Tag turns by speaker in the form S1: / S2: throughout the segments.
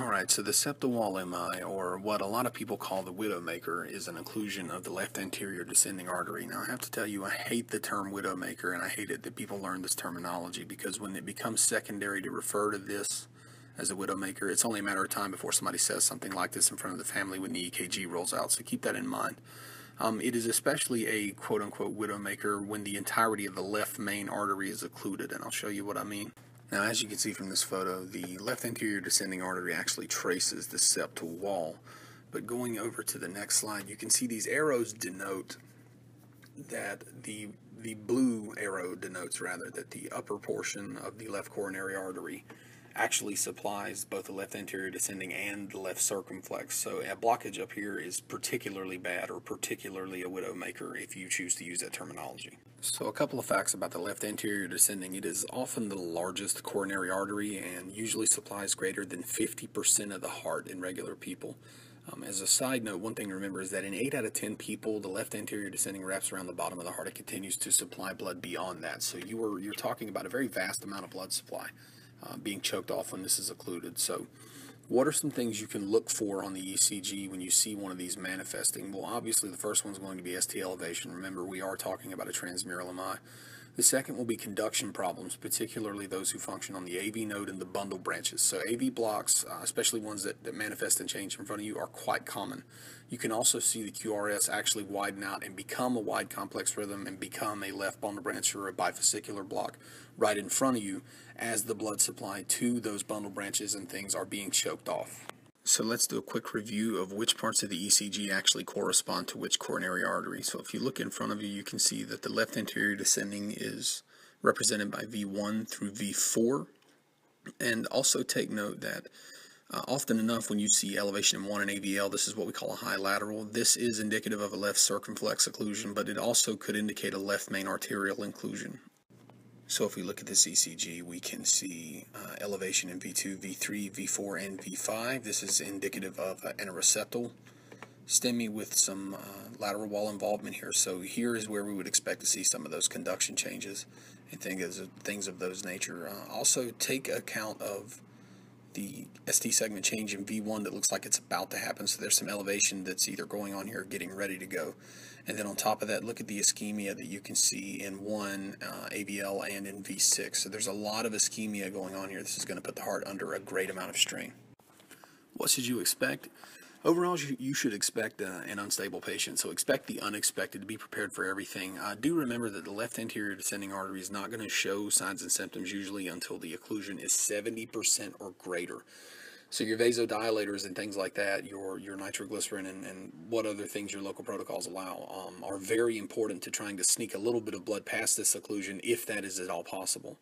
S1: Alright, so the septal wall MI, or what a lot of people call the widowmaker, is an occlusion of the left anterior descending artery. Now, I have to tell you, I hate the term widowmaker, and I hate it that people learn this terminology, because when it becomes secondary to refer to this as a widowmaker, it's only a matter of time before somebody says something like this in front of the family when the EKG rolls out, so keep that in mind. Um, it is especially a quote-unquote widowmaker when the entirety of the left main artery is occluded, and I'll show you what I mean. Now, as you can see from this photo, the left anterior descending artery actually traces the septal wall. But going over to the next slide, you can see these arrows denote that the the blue arrow denotes rather that the upper portion of the left coronary artery actually supplies both the left anterior descending and the left circumflex. So a blockage up here is particularly bad or particularly a widowmaker if you choose to use that terminology. So a couple of facts about the left anterior descending. It is often the largest coronary artery and usually supplies greater than 50% of the heart in regular people. Um, as a side note, one thing to remember is that in 8 out of 10 people, the left anterior descending wraps around the bottom of the heart. It continues to supply blood beyond that. So you are, you're talking about a very vast amount of blood supply uh, being choked off when this is occluded. So what are some things you can look for on the ECG when you see one of these manifesting? Well, obviously the first one is going to be ST elevation. Remember, we are talking about a transmural MI. The second will be conduction problems, particularly those who function on the AV node and the bundle branches. So AV blocks, uh, especially ones that, that manifest and change in front of you, are quite common. You can also see the QRS actually widen out and become a wide complex rhythm and become a left bundle branch or a bifascicular block right in front of you as the blood supply to those bundle branches and things are being choked off. So let's do a quick review of which parts of the ECG actually correspond to which coronary artery. So if you look in front of you, you can see that the left anterior descending is represented by V1 through V4. And also take note that uh, often enough when you see elevation in 1 and AVL, this is what we call a high lateral. This is indicative of a left circumflex occlusion, but it also could indicate a left main arterial occlusion so if we look at this ECG, we can see uh, elevation in V2, V3, V4, and V5. This is indicative of uh, septal STEMI with some uh, lateral wall involvement here. So here is where we would expect to see some of those conduction changes and things of, things of those nature. Uh, also take account of the ST segment change in V1 that looks like it's about to happen. So there's some elevation that's either going on here or getting ready to go. And then on top of that, look at the ischemia that you can see in 1 uh, AVL and in V6. So there's a lot of ischemia going on here. This is going to put the heart under a great amount of strain. What should you expect? Overall, you should expect uh, an unstable patient, so expect the unexpected to be prepared for everything. Uh, do remember that the left anterior descending artery is not going to show signs and symptoms usually until the occlusion is 70% or greater. So your vasodilators and things like that, your your nitroglycerin and, and what other things your local protocols allow um, are very important to trying to sneak a little bit of blood past this occlusion if that is at all possible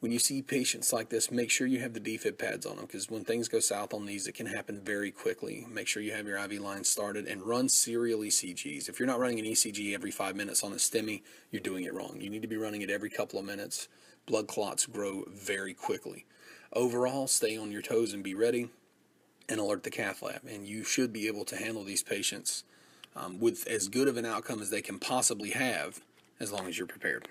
S1: when you see patients like this, make sure you have the defib pads on them because when things go south on these, it can happen very quickly. Make sure you have your IV line started and run serial ECGs. If you're not running an ECG every five minutes on a STEMI, you're doing it wrong. You need to be running it every couple of minutes. Blood clots grow very quickly. Overall, stay on your toes and be ready and alert the cath lab. And you should be able to handle these patients um, with as good of an outcome as they can possibly have as long as you're prepared.